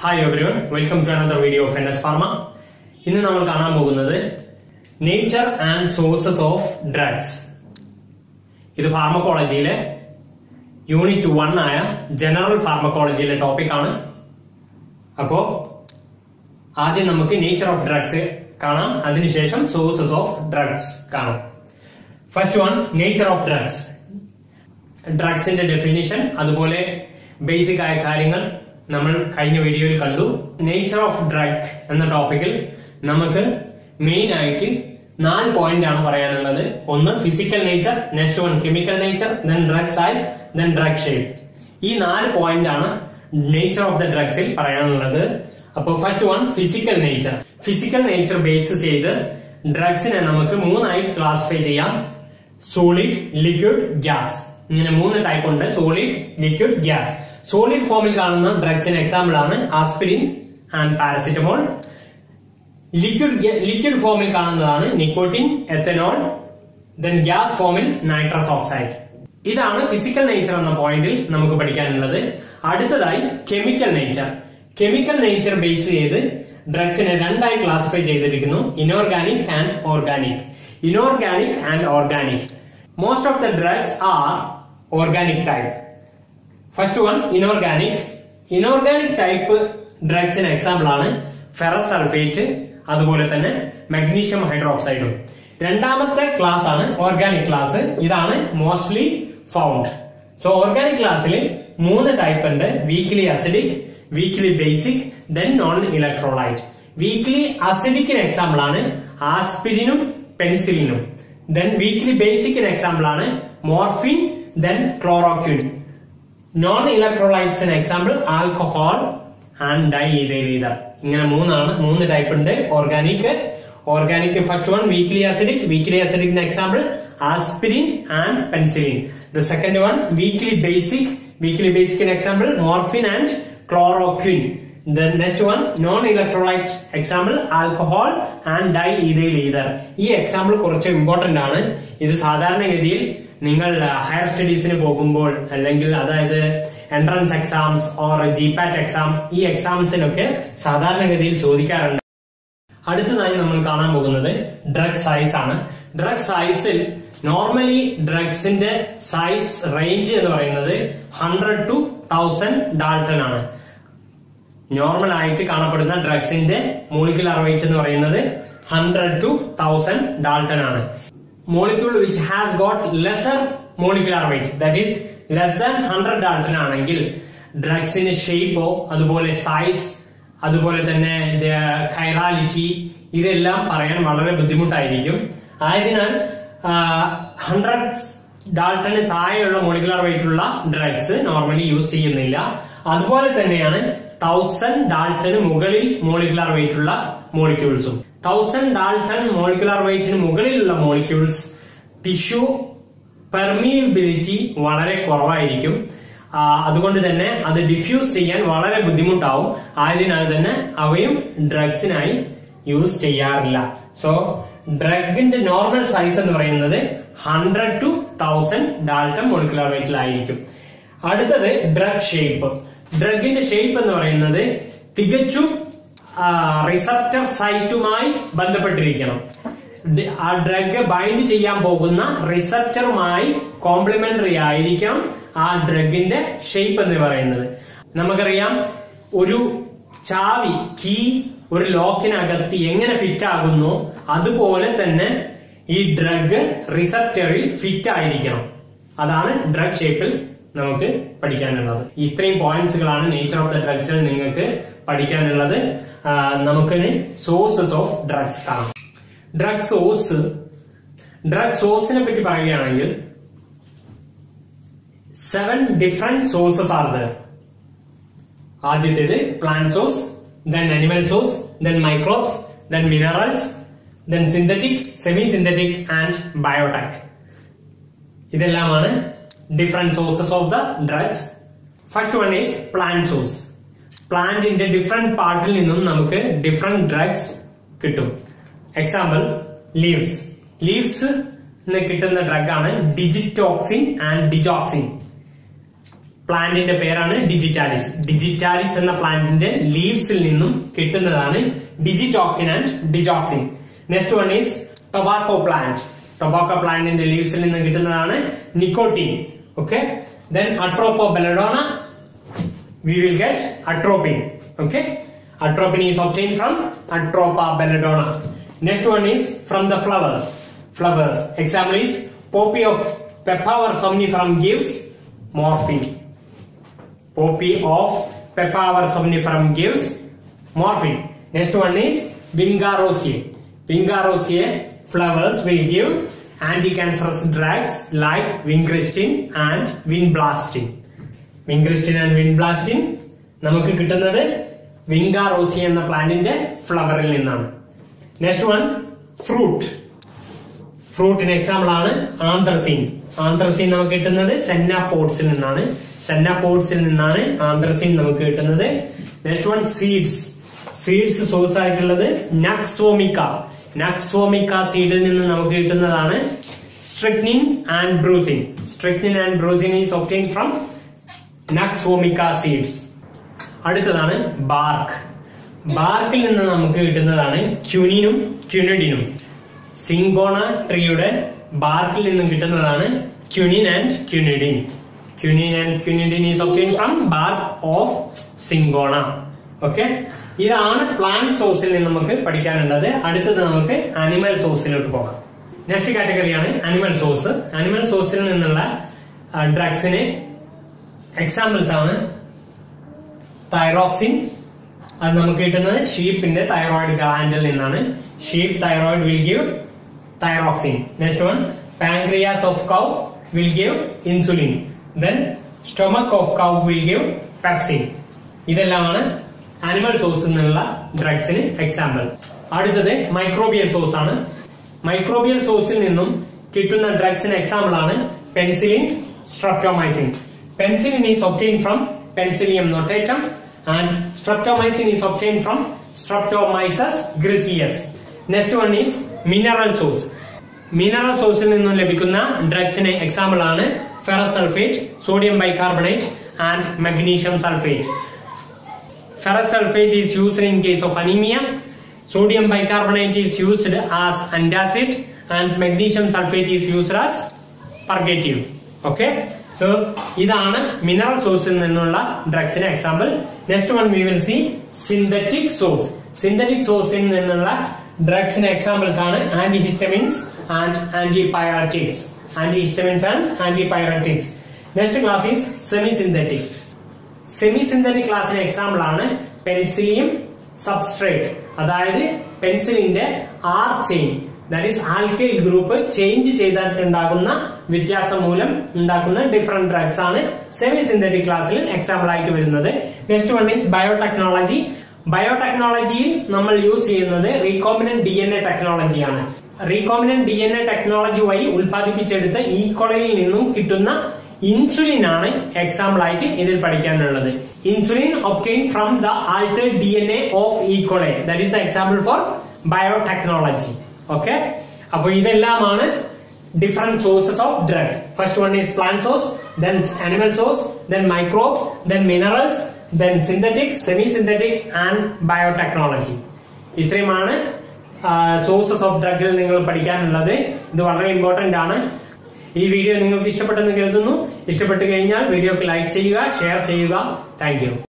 Hi everyone welcome to another video of N S pharma ഇന്ന് നമ്മൾ കാണാൻ പോകുന്നത് nature and sources of drugs ഇത് ഫാർമക്കോളജിയിലെ യൂണിറ്റ് വൺ ആയ ജനറൽ ഫാർമക്കോളജിയിലെ ടോപ്പിക് ആണ്. അപ്പോ ആദ്യം നമുക്ക് നേച്ചർ ഓഫ് ഡ്രഗ്സ് കാണാം. അതിനുശേഷം സോഴ്സസ് ഓഫ് ഡ്രഗ്സ് കാണാം. First one nature of drugs ഡ്രഗ്സിന്റെ definition അതുപോലെ ബേസിക് ആയ കാര്യങ്ങൾ നമ്മൾ കഴിഞ്ഞ വീഡിയോയിൽ കണ്ടു. നേച്ചർ ഓഫ് ഡ്രഗ് എന്ന ടോപ്പിക്കിൽ നമുക്ക് മെയിൻ ആയിട്ട് നാല് പോയിന്റ് ആണ് പറയാനുള്ളത്. ഒന്ന് physical nature next one chemical nature then drug size then drug shape ഈ നാല് പോയിന്റ് ആണ് നേച്ചർ ഓഫ് ദ ഡ്രഗ്സിൽ പറയാനുള്ളത്. അപ്പോൾ first one physical nature physical nature base ചെയ്ത് ഡ്രഗ്സിനെ നമുക്ക് മൂന്നായി ക്ലാസിഫൈ ചെയ്യാം. സോളിഡ് ലിക്വിഡ് ഗ്യാസ് ഇങ്ങനെ മൂന്ന് ടൈപ്പ് ഉണ്ട്. സോളിഡ് ലിക്വിഡ് ഗ്യാസ് സോളിഡ് ഫോമിൽ കാണുന്ന ഡ്രഗ്സിന് എക്സാമ്പിൾ ആണ് aspirin and paracetamol liquid liquid ഫോമിൽ കാണുന്നതാണ് നിക്കോട്ടിൻ എത്തനോൾ ദെൻ ഗ്യാസ് ഫോമിൽ നൈട്രസ് ഓക്സൈഡ് ഇതാണ് ഫിസിക്കൽ നേച്ചർ എന്ന പോയിന്റിൽ നമുക്ക് പഠിക്കാനുള്ളത്. അടുത്തതായി chemical nature chemical nature base ചെയ്ത് ഡ്രഗ്സിനെ രണ്ടായി ക്ലാസിഫൈ ചെയ്തിരിക്കുന്നു. Inorganic and organic inorganic and organic most of the drugs are organic type first one inorganic inorganic type ഡ്രഗ്സിന് example ആണ് ഫെറസ് സൾഫേറ്റ് അതുപോലെ തന്നെ മഗ്നീഷ്യം ഹൈഡ്രോക്സൈഡും രണ്ടാമത്തെ ക്ലാസ് ആണ് ഓർഗാനിക് ക്ലാസ് ഇതാണ് മോസ്റ്റ്ലി ഫൗണ്ട് സോ ഓർഗാനിക് ക്ലാസ്സിൽ മൂന്ന് ടൈപ്പ് ഉണ്ട്. Weakly acidic weakly basic then non electrolyte weakly അസിഡിക്കിന് example ആണ് ആസ്പിരിനും പെൻസിലിനും ദെൻ വീക്ക്ലി ബേസിക്കിന് എക്സാമ്പിൾ ആണ് morphine then chloroquine ഇലക്ട്രോലൈറ്റ്സിന് example alcohol and di ether ഇങ്ങനെ മൂന്നാണ് മൂന്ന് ടൈപ്പ് ഉണ്ട്. Organic organic first one weakly acidic weakly അസിഡിക്കിന് example aspirin and penicillin the second one weakly basic weakly ബേസിക്കിന്റെ example morphine and chloroquine the next one non electrolyte example alcohol and di ഈതയിൽ ether ഈ example കുറച്ച് important ആണ്. ഇത് സാധാരണഗതിയിൽ നിങ്ങൾ higher സ്റ്റഡീസിന് പോകുമ്പോൾ അല്ലെങ്കിൽ അതായത് entrance exams or G PAT exam ഈ എക്സാംസിനൊക്കെ സാധാരണഗതിയിൽ ചോദിക്കാറുണ്ട്. അടുത്തതായി നമ്മൾ കാണാൻ പോകുന്നത് ഡ്രഗ് സൈസ് ആണ്. ഡ്രഗ് സൈസിൽ നോർമലി ഡ്രഗ്സിന്റെ സൈസ് റേഞ്ച് എന്ന് പറയുന്നത് ഹൺഡ്രഡ് ടു തൗസൻഡ് ഡാൾട്ടൺ ആണ്. നോർമൽ ആയിട്ട് കാണപ്പെടുന്ന ഡ്രഗ്സിന്റെ മോളിക്കുലർ വെയിറ്റ് എന്ന് പറയുന്നത് ഹൺഡ്രഡ് ടു തൗസൻഡ് ഡാൾട്ടൺ ആണ്. Molecule which has got lesser molecular weight that is less than hundred dalton ആണെങ്കിൽ ഡ്രഗ്സിന്റെ ഷേപ്പോ അതുപോലെ സൈസ് അതുപോലെ തന്നെ കൈറാലിറ്റി ഇതെല്ലാം പറയാൻ വളരെ ബുദ്ധിമുട്ടായിരിക്കും. ആയതിനാൽ ഹൺഡ്രഡ് ഡാൽട്ടന് താഴെയുള്ള മോളിക്കുലർ വെയിറ്റുള്ള ഡ്രഗ്സ് നോർമലി യൂസ് ചെയ്യുന്നില്ല. അതുപോലെ തന്നെയാണ് തൗസൻഡ് ഡാൽട്ടന് മുകളിൽ മോളിക്കുലർ വെയിറ്റുള്ള മോളിക്യൂൾസും തൗസൻഡ് ഡാൾട്ടൺ മോളിക്കുലർ വെയിറ്റിന് മുകളിലുള്ള മോളിക്യൂൾസ് ടിഷ്യൂ പെർമിയബിലിറ്റി വളരെ കുറവായിരിക്കും. അതുകൊണ്ട് തന്നെ അത് ഡിഫ്യൂസ് ചെയ്യാൻ വളരെ ബുദ്ധിമുട്ടാവും. ആയതിനാൽ തന്നെ അവയും ഡ്രഗ്സിനായി യൂസ് ചെയ്യാറില്ല. സോ ഡ്രഗിന്റെ നോർമൽ സൈസ് എന്ന് പറയുന്നത് hundred to thousand dalton molecular വെയിറ്റിലായിരിക്കും അടുത്തത് ഡ്രഗ് ഷേപ്പ് ഡ്രഗിന്റെ ഷേപ്പ് എന്ന് പറയുന്നത് തികച്ചും റിസപ്റ്റർ സൈറ്റുമായി ബന്ധപ്പെട്ടിരിക്കണം. ആ ഡ്രഗ് ബൈൻഡ് ചെയ്യാൻ പോകുന്ന റിസപ്റ്ററുമായി കോംപ്ലിമെന്ററി ആയിരിക്കണം ആ ഡ്രഗിന്റെ ഷേപ്പ് എന്ന് പറയുന്നത്. നമുക്കറിയാം ഒരു ചാവി കീ ഒരു ലോക്കിനകത്ത് എങ്ങനെ ഫിറ്റ് ആകുന്നു അതുപോലെ തന്നെ ഈ ഡ്രഗ് റിസപ്റ്ററിൽ ഫിറ്റ് ആയിരിക്കണം. അതാണ് ഡ്രഗ് ഷേപ്പിൽ നമുക്ക് പഠിക്കാനുള്ളത്. ഇത്രയും പോയിന്റ്സുകളാണ് നേച്ചർ ഓഫ് ദ ഡ്രഗ്സിൽ നിങ്ങൾക്ക് പഠിക്കാനുള്ളത്. നമുക്ക് സോഴ്സസ് ഓഫ് ഡ്രഗ്സ് കാണാം. ഡ്രഗ് സോഴ്സ് ഡ്രഗ് സോഴ്സിനെ പറ്റി പറയുകയാണെങ്കിൽ seven different sources are there ആദ്യത്തേത് plant source then animal source then microbes then minerals then synthetic semi synthetic and biotech ഇതെല്ലാമാണ് different sources of the drugs first one is plant source പ്ലാന്റിന്റെ different പാർട്ടിൽ നിന്നും നമുക്ക് different drugs കിട്ടും. Example leaves leaves കിട്ടുന്ന drug ആണ് digitoxin and digoxin പ്ലാന്റിന്റെ പേരാണ് ഡിജിറ്റാലിസ് ഡിജിറ്റാലിസ് എന്ന പ്ലാന്റിന്റെ ലീവ്സിൽ നിന്നും കിട്ടുന്നതാണ് digitoxin and digoxin next one is tobacco plant tobacco പ്ലാന്റിന്റെ ലീവ്സിൽ നിന്നും കിട്ടുന്നതാണ് nicotine okay then atropa belladonna we will get atropine okay? Atropine is obtained from atropa belladonna. Next one is from the flowers. Flowers. Example is poppy of Papaver somniferum gives morphine. Poppy of Papaver somniferum gives morphine. Next one is vingarosae vingarosae flowers will give anti-cancerous drugs like vincristine and vinblastine vincristine and vinblastine നമുക്ക് കിട്ടുന്നത് vinca rosea എന്ന പ്ലാന്റിന്റെ ഫ്ലവറിൽ നിന്നാണ്. Next one fruit ഫ്രൂട്ടിന് example ആണ് anthracene. Anthracene നമുക്ക് കിട്ടുന്നത് സെന്ന പോർട്സിൽ നിന്നാണ്. സെന്ന പോർട്സിൽ നിന്നാണ് ആന്ത്രസീൻ നമുക്ക് കിട്ടുന്നത്. Next one seeds seeds source ആയിട്ടുള്ളത് നക്സോമിക്ക നക്സോമിക്ക സീഡിൽ നിന്ന് നമുക്ക് കിട്ടുന്നതാണ് strychnine and brucine strychnine and brucine is obtained from nux vomica seeds അടുത്തതാണ് ബാർക്ക് ബാർക്കിൽ നിന്ന് നമുക്ക് കിട്ടുന്നതാണ് ക്യുനിനും ക്യുനിഡിനും സിങ്കോണ ട്രീയുടെ ബാർക്കിൽ നിന്നും കിട്ടുന്നതാണ് quinine and quinidine quinine and quinidine is obtained from bark of cinchona okay ഇതാണ് പ്ലാന്റ് സോഴ്സിൽ നിന്ന് നമുക്ക് പഠിക്കാനുള്ളത്. അടുത്തത് നമുക്ക് അനിമൽ സോഴ്സിലോട്ട് പോകാം. നെക്സ്റ്റ് കാറ്റഗറിയാണ് അനിമൽ സോഴ്സ് അനിമൽ സോഴ്സിൽ നിന്നുള്ള ഡ്രഗ്സിന് എക്സാമ്പിൾസ് ആണ് തൈറോക്സിൻ അത് നമുക്ക് കിട്ടുന്നത് ഷീപ്പിന്റെ തൈറോയിഡ് ഗ്ലാൻഡിൽ നിന്നാണ്. Sheep thyroid will give thyroxine next one pancreas of cow will give insulin then stomach of cow will give pepsin ഇതെല്ലാമാണ് ആനിമൽ സോഴ്സിൽ നിന്നുള്ള ഡ്രഗ്സിന് എക്സാമ്പിൾ അടുത്തത് മൈക്രോബിയൽ സോഴ്സ് ആണ്. മൈക്രോബിയൽ സോഴ്സിൽ നിന്നും കിട്ടുന്ന ഡ്രഗ്സിന് എക്സാമ്പിൾ ആണ് penicillin streptomycin Penicillin is obtained from Penicillium notatum and streptomycin is obtained from Streptomyces griseus. Next one is mineral source. Mineral സോഴ്സിൽ നിന്നും ലഭിക്കുന്ന ഡ്രഗ്സിന് എക്സാമ്പിൾ ആണ് ferrous sulphate sodium bicarbonate and magnesium sulphate ferrous sulphate is used in case of anaemia sodium bicarbonate is used as antacid and magnesium sulphate is used as purgative okay so ഇതാണ് mineral സോഴ്സിൽ നിന്നുള്ള ഡ്രഗ്സിന് example next one we will see synthetic source synthetic സോഴ്സിൽ നിന്നുള്ള ഡ്രഗ്സിന് examples ആണ് antihistamines and antipyretics antihistamines and anti antipyretics next class is semi synthetic semi synthetic ക്ലാസ്സിന് example ആണ് penicillium substrate അതായത് പെൻസിലിന്റെ R chain that is alkyl group change ചെയ്തിട്ടുണ്ടാകുന്ന വ്യത്യാസം മൂലം ഉണ്ടാക്കുന്ന ഡിഫറെന്റ് ഡ്രഗ്സ് ആണ് സെമി സിന്തറ്റിക് ക്ലാസ്സിൽ എക്സാമ്പിൾ ആയിട്ട് വരുന്നത്. നെക്സ്റ്റ് വൺ ഈസ് ബയോടെക്നോളജി ബയോടെക്നോളജിയിൽ നമ്മൾ യൂസ് ചെയ്യുന്നത് recombinant D N A ടെക്നോളജിയാണ് recombinant D N A technology വഴി ഉൽപ്പാദിപ്പിച്ചെടുത്ത ഈക്കോളയിൽ നിന്നും കിട്ടുന്ന ഇൻസുലിൻ ആണ് എക്സാമ്പിൾ ആയിട്ട് ഇതിൽ പഠിക്കാനുള്ളത്. Insulin obtained from the alter D N A of E coli that is the example for biotechnology okay അപ്പൊ ഇതെല്ലാമാണ് different sources of drug first one is plant source then animal source then microbes then minerals then synthetic semi synthetic and biotechnology ഇത്രയുമാണ് sources of ഡ്രഗിൽ നിങ്ങൾ പഠിക്കാനുള്ളത്. ഇത് വളരെ important ആണ്. ഈ വീഡിയോ നിങ്ങൾക്ക് ഇഷ്ടപ്പെട്ടെന്ന് കരുതുന്നു. ഇഷ്ടപ്പെട്ടു കഴിഞ്ഞാൽ വീഡിയോക്ക് ലൈക്ക് ചെയ്യുക ഷെയർ ചെയ്യുക. താങ്ക്